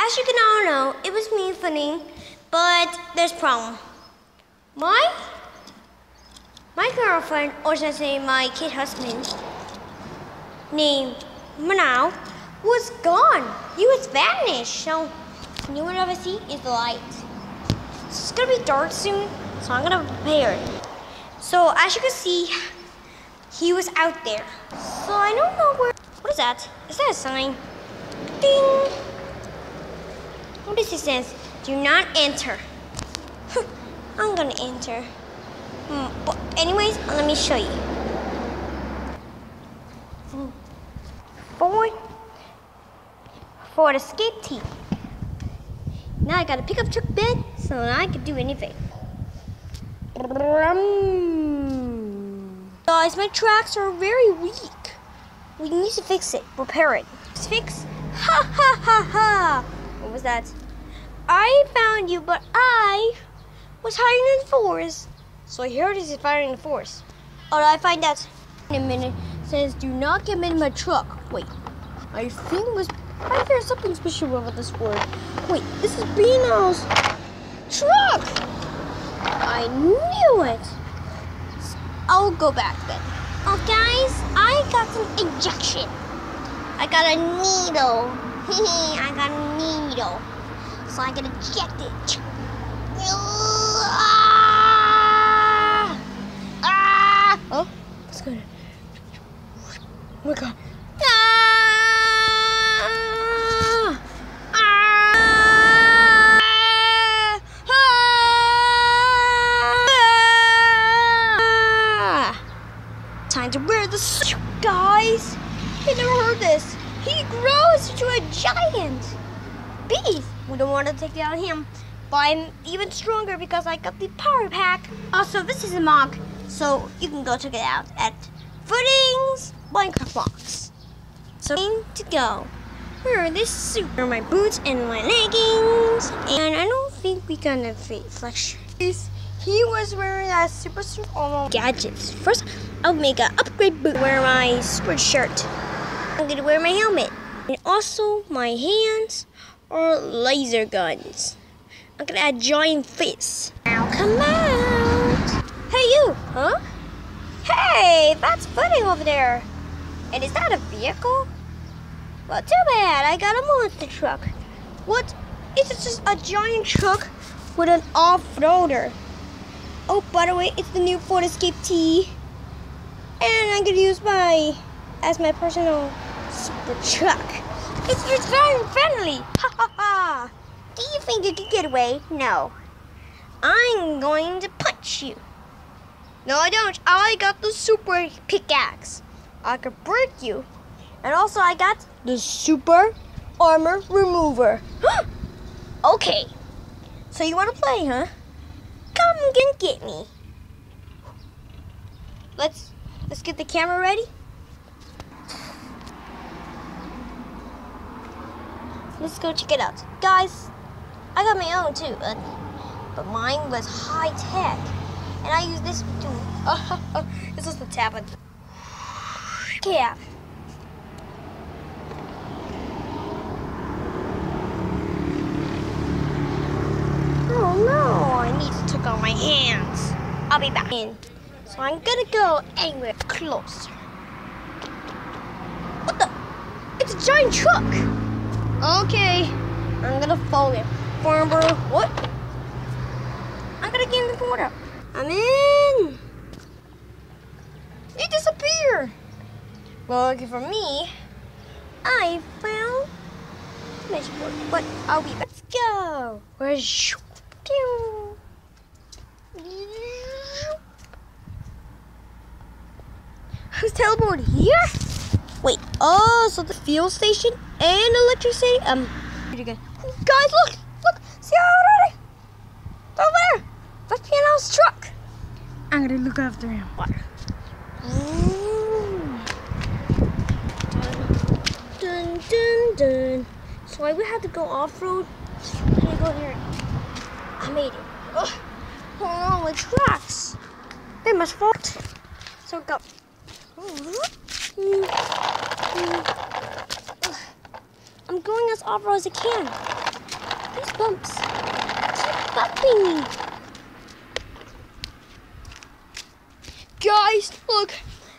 As you can all know, it was me funny, but there's problem. My my girlfriend, or should I say my kid husband, named Manao, was gone. He was vanished. So, you what I see is the light. It's gonna be dark soon, so I'm gonna prepare. So, as you can see, he was out there. So, I don't know where. What is that? Is that a sign? Ding! Is it says? Do not enter. I'm gonna enter. Hmm, but anyways, let me show you. Forward for the escape team. Now I got a pickup truck bed, so I can do anything. Guys, my tracks are very weak. We need to fix it, repair it. Fix? Ha ha ha ha! What was that? I found you, but I was hiding in the forest. So I heard he's firing in the forest. Oh, I find that in a minute says do not get in my truck. Wait, I think was I hear something special about this word. Wait, this is Bino's truck. I knew it. I'll go back then. Oh, guys, I got some injection. I got a needle. I got a needle. So I can inject it. Ah! Oh, going on? Oh my god. Ah! Ah! Time to wear the suit, guys. You never heard this. He grows into a giant beast. We don't want to take down him, but I'm even stronger because I got the power pack. Also, this is a mock, so you can go check it out at Footings Minecraft Box. So, to go. Wear this suit, wear my boots and my leggings, and I don't think we're gonna fit flex. He was wearing that super suit all gadgets. First, I'll make an upgrade boot. Wear my super shirt. I'm gonna wear my helmet. And also, my hands are laser guns. I'm gonna add giant fists. Now come out! Hey you, huh? Hey, that's footing over there. And is that a vehicle? Well, too bad. I got a monster truck. What? It's just a giant truck with an off-roader. Oh, by the way, it's the new Ford Escape T. And I'm gonna use my as my personal super truck. It's, it's very friendly. Do you think you can get away? No. I'm going to punch you. No, I don't. I got the super pickaxe. I could break you. And also, I got the super armor remover. okay. So you want to play, huh? Come and get me. Let's let's get the camera ready. Let's go check it out. Guys, I got my own too, uh, but mine was high tech. And I use this to, this is the tablet. Cap. Oh no, I need to take out my hands. I'll be back in. So I'm gonna go anywhere closer. What the? It's a giant truck. Okay, I'm gonna follow it. Farmer, what? I'm gonna get in the corner. I'm in. It disappeared. Well, lucky for me, I found this board. But I'll be back. Let's go. Where's. Who's teleported here? Wait, oh, so the fuel station and electricity? Um, pretty good. Guys, look, look, see how already? Over there, that's Piano's truck. I'm gonna look after him. What? Dun, dun, dun. So I would have to go off-road. Can I go here? I made it. Ugh. Hold on, my tracks. They must fall. So go. I'm going as off-road as I can. These bumps keep bumping me. Guys, look,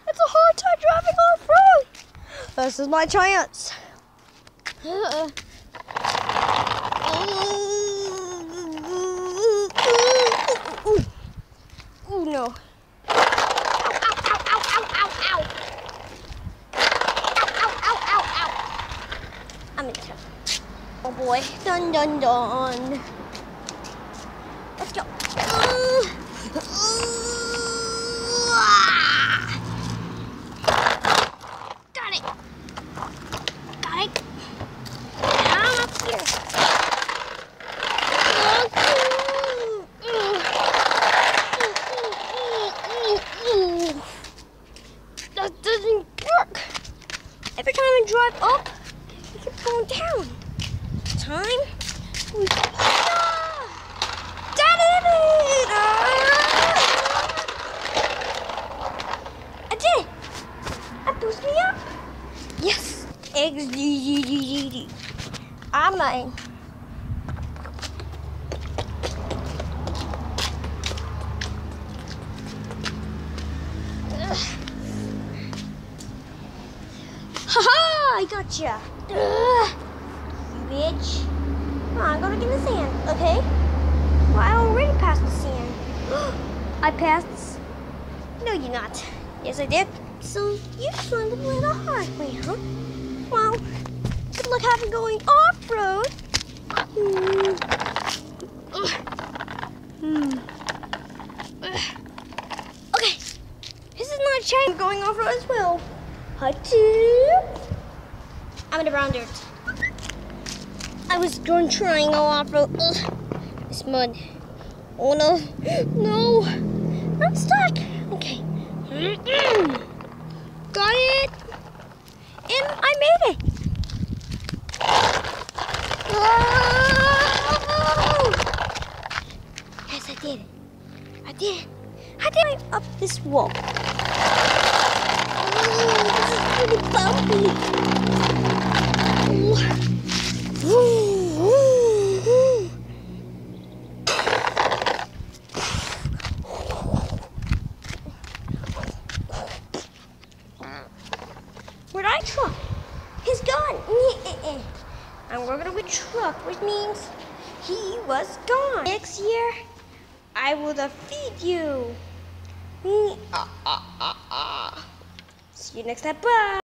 it's a hard time driving off-road. This is my chance. Oh no. I'm in trouble. Oh boy. Dun dun dun. Let's go. Got it. Got it. Now I'm up here. That doesn't work. Every time I drive up, it keeps going down. Time. Ah! Done it! Ah! I did it. That boosts me up. Yes. XDDDD. I'm mine. Haha! I gotcha. Ugh. Bitch. Come on, go to get the sand, okay? Well, I already passed the sand. I passed. No, you're not. Yes, I did. So you just learned a little hard way, huh? Well, good luck having going off-road. Okay, this is my chain going off-road as well. Hutchoo. I'm in the brown dirt. I was going trying to go off-road. This mud. Oh no. No. I'm stuck. Okay. Got it. And I made it. Yes, I did it. I did it. I did it up this wall. Oh, this is pretty bumpy. He's gone. I'm working with truck, which means he was gone. Next year, I will defeat you. See you next time. Bye.